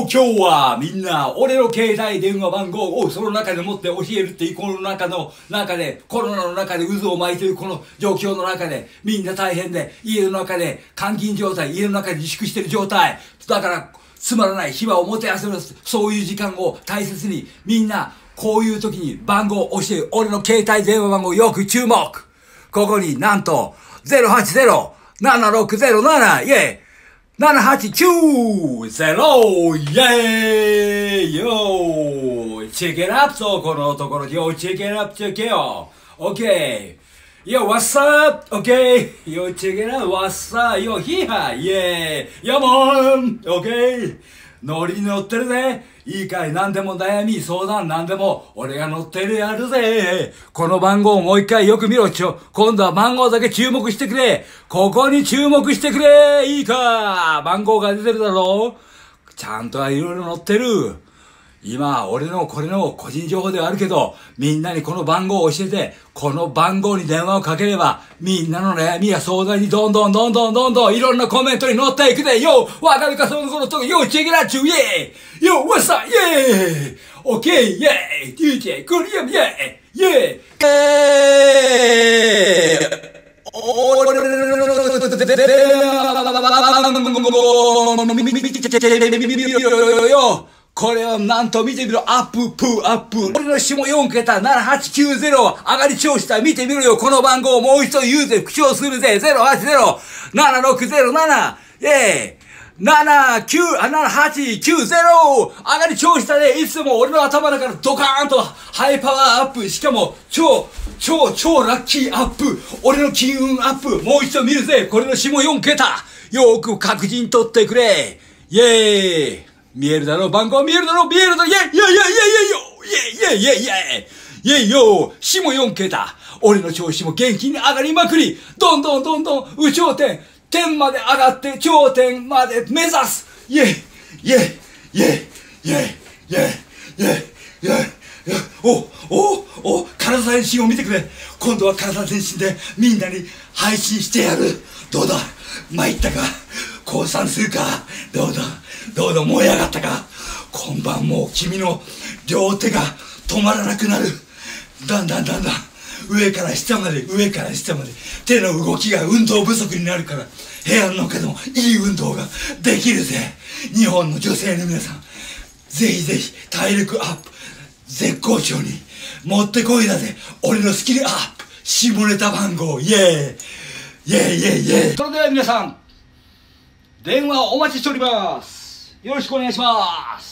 今日はみんな俺の携帯電話番号をその中でもって教えるっていうこの中の中でコロナの中で渦を巻いてるこの状況の中でみんな大変で家の中で監禁状態家の中で自粛してる状態。だからつまらない暇を持て焦るそういう時間を大切にみんなこういう時に番号を教える。俺の携帯電話番号よく注目。ここになんと080-7607イェイ。789-0! イェーイよーチェケラップとこのところよチェケラップチェケよ OK Yo, what's up? Okay. Yo, check it out. What's up? Yo, hee ha. Yeah. Yeah, man. Okay. ノリに乗ってるぜ。いいかい何でも悩み、相談何でも、俺が乗ってるやるぜ。この番号をもう一回よく見ろ、ちょ。今度は番号だけ注目してくれ。ここに注目してくれ。いいか番号が出てるだろちゃんとはいろいろ乗ってる。今、俺のこれの個人情報ではあるけど、みんなにこの番号を教えて、この番号に電話をかければ、みんなの悩みや相談にどんどんどんどんどんどんいろんなコメントに載っていくで、よわかるかその頃とこ、よチェケラッチュイェイよ What's up? イェイオッケーイェイ !DJ クリアムイェイイェイえー、これをなんと見てみろ、アップ、プー、アップ。俺の下4桁7890上がり調子だ。見てみろよ。この番号をもう一度言うぜ。復唱するぜ。080-7607。えー79、7890! 上がり調子だねいつも俺の頭だからドカーンとハイパワーアップしかも超、超、超ラッキーアップ俺の金運アップもう一度見るぜこれの下4桁よーく確認取ってくれイェーイ見えるだろう番号見えるだろう見えるだろうイェイイェイイェイイェイイェイイェイイェイイェイイェイイェイよ下4桁俺の調子も元気に上がりまくりどんどんどんどん有頂天天まで上がって頂点まで目指すイェイイェイイェイイェイイェイイェイイェイイェイおおお体全身を見てくれ今度は体全身でみんなに配信してやるどうだ参ったか降参するかどうだどうだ燃え上がったか。今晩もう君の両手が止まらなくなる。だんだんだんだん。上から下まで上から下まで。手の動きが運動不足になるから。部屋の中でもいい運動ができるぜ。日本の女性の皆さん。ぜひぜひ体力アップ。絶好調に。持ってこいだぜ。俺のスキルアップ。下ネタ番号。イェーイ。イェイイェイイェイ。それでは皆さん電話お待ちしております。よろしくお願いします。